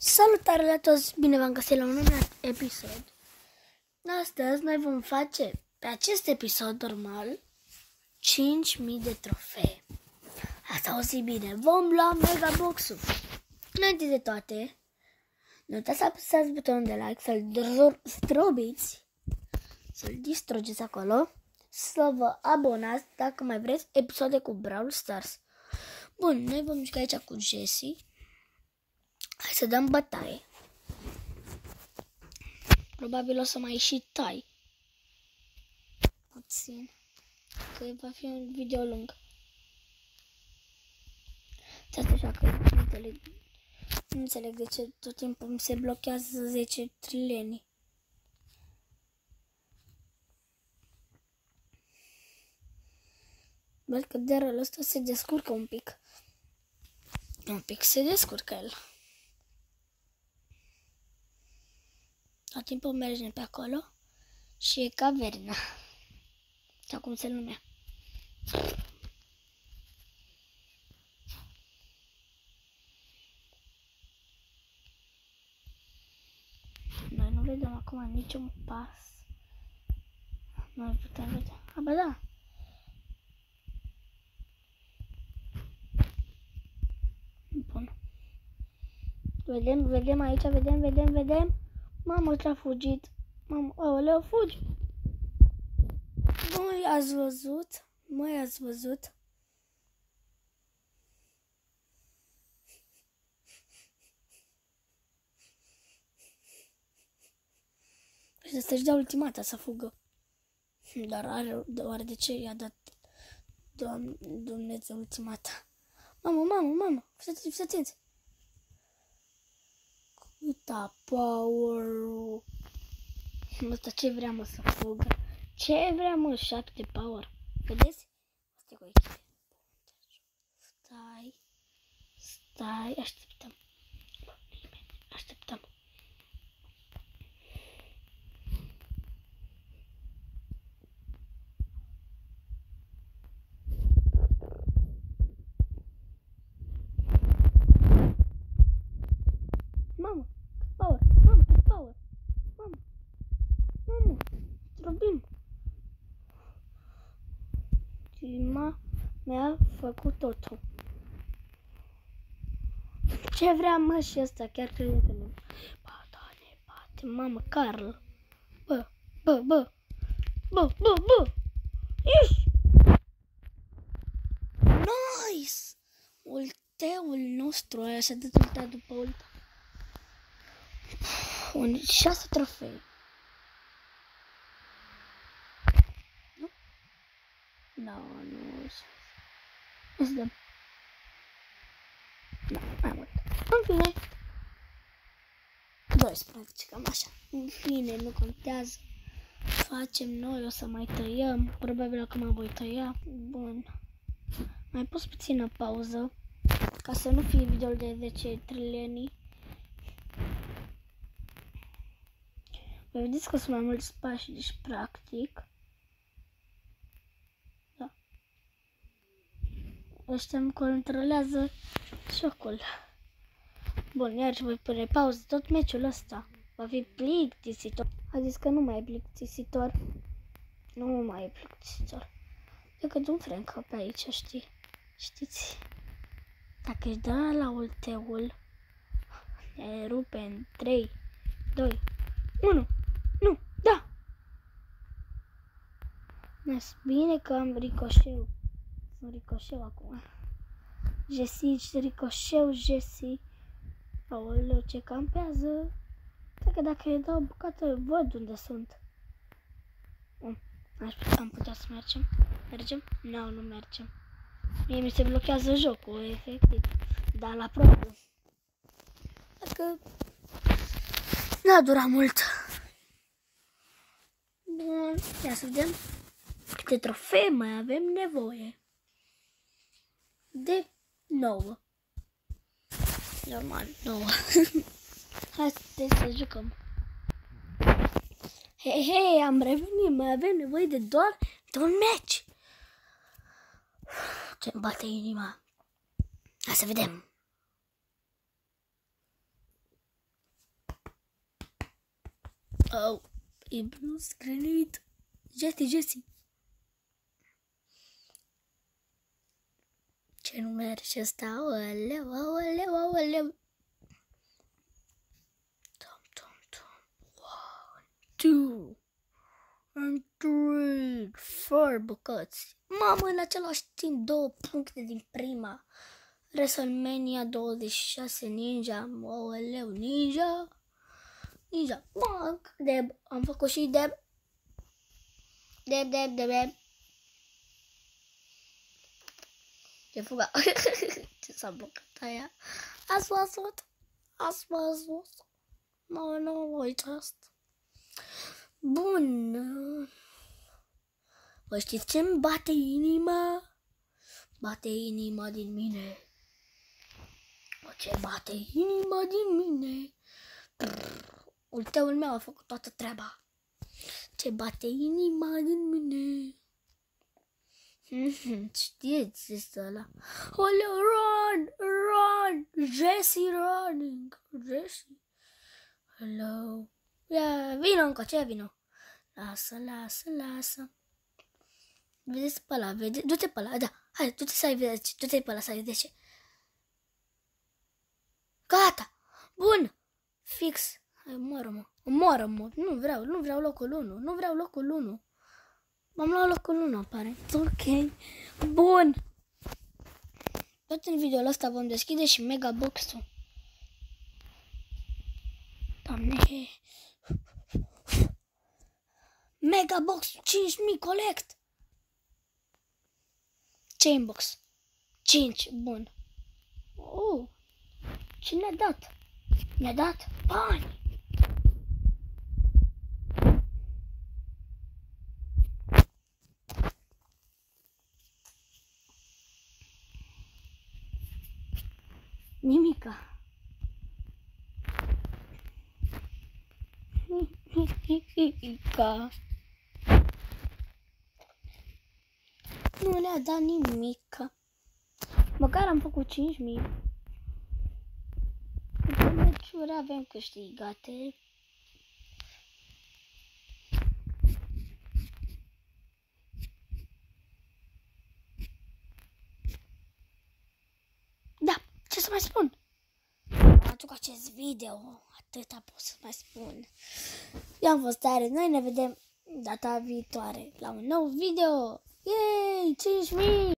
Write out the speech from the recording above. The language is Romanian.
Salutare la toți! Bine v-am găsit la un nou episod. Astăzi noi vom face pe acest episod normal 5000 de trofee. Asta o zi bine. Vom lua mega box-ul. Înainte de toate, nu uitați să apăsați butonul de like, să-l strobiți, să-l distrugeți acolo, să vă abonați dacă mai vreți episoade cu Brawl Stars. Bun, noi vom juca aici cu Jessie. Hai să dăm bătaie. Probabil o să mai și tai. Puțin. Că va fi un video lung. Stați așa că nu înțeleg. Nu înțeleg de ce tot timpul mi se blochează 10 trileni. Văd că de răul ăsta se descurcă un pic. Un pic se descurcă el. Tot timpul mergem pe acolo și e caverna. Sau cum se numea. Noi nu vedem acum niciun pas. Noi putem vedea. Aba da. Bun. Vedem, vedem aici, vedem, vedem, vedem. Mamă, ce-a fugit. Mamă, aoleu, fugi. Măi, ați văzut? Măi, ați văzut? Și să-și dea ultimata să fugă. Dar are, doar de ce i-a dat Doamne, Dumnezeu ultimata? Mamă, mamă, mamă, fiți, fiți atenți. Uita, power-ul. Ăsta ce vrea mă să fugă? Ce vrea mă? Șapte power. Vedeți? Asta cu aici. Stai. Stai. Așteptăm. Așteptăm. Mamă, cât power, mamă, cât power, mamă, mamă, drobim. Prima mi-a făcut totul. Ce vrea mă și ăsta, chiar crede că nu. Ba, da, ne bate, mamă, Carl. Bă, bă, bă, bă, bă, bă, ieși! Nice! Ulteul nostru aia și-a dat ultea după ultea. Un șase trofei. Nu? Da, nu. Îți dăm. Da, mai mult. În fine. 12, cam așa. În fine, nu contează. Facem noi, o să mai tăiem. Probabil că mă voi tăia. Bun. Mai pus puțină pauză. Ca să nu fie videoul de 10 trilionii. Vedeți că sunt mai mulți pași, deci practic. Ăștia îmi controlează șocul. Bun, iar și voi pune pauză tot meciul ăsta. Va fi plictisitor. A zis că nu mai e plictisitor. Nu mai e plictisitor. Decât un Frank pe aici, știi? Știți? Dacă își dă la ulteul, ne rupe în 3, 2, 1. Nu, da. Mes bine că am ricoșeu. Sunt ricoșeu acum. Jesse, ricoșeu, Jesse. Aoleu, ce campează. Cred că dacă îi dau o bucată, văd unde sunt. Bun, aș putea, am putea să mergem. Mergem? Nu, no, nu mergem. Mie mi se blochează jocul, efectiv. Dar la probă. Dacă n-a durat mult. Bun, ia să vedem câte trofee mai avem nevoie de 9. Normal, 9. Hai să jucăm. Hei, hei, am revenit, mai avem nevoie de doar de un meci. Ce-mi bate inima. Hai să vedem. Oh, e brusc granit. Jesse, Jesse. Ce nu merge ăsta? Aoleu, aoleu, aoleu. Tom, tom, tom. One, two, and three, four bucăți. Mamă, în același timp, două puncte din prima. WrestleMania 26 Ninja, aoleu, Ninja. Ninja, Monk, Deb, am făcut și Deb. Deb, Deb, Deb, Deb. Ce fuga. Ce s-a blocat aia. Ați văzut? Ați văzut? Nu, nu uitați. Bun. Vă știți ce-mi bate inima? Bate inima din mine. Ce bate inima din mine? Ulteul meu a făcut toată treaba. Ce bate inima din mine. Știți este ăla. Oleu, run, run, Jesse running, Jesse. Hello. Ia, vino încă, ce vino? Lasă, lasă, lasă. Vedeți pe ăla, vede? Du-te pe ăla, da. Hai, du-te să ai vedeci, du-te pe ăla să ai vedeci. Gata, bun, fix. Hai, moară-mă, moară-mă. Nu vreau, nu vreau locul 1, nu vreau locul 1. M-am luat locul 1, apare. Ok. Bun. Tot în videoul ăsta vom deschide și mega box-ul. Doamne. Mega box 5000 collect. Chain box. 5. Bun. Oh. Ce ne-a dat? Ne-a dat bani. Nimica. Nimica. Nu le-a dat nimic. Măcar am făcut 5.000. Câte meciuri avem câștigate? să mai spun? Aduc acest video, atâta pot să mai spun. Eu am fost tare, noi ne vedem data viitoare la un nou video. Yay, 5000!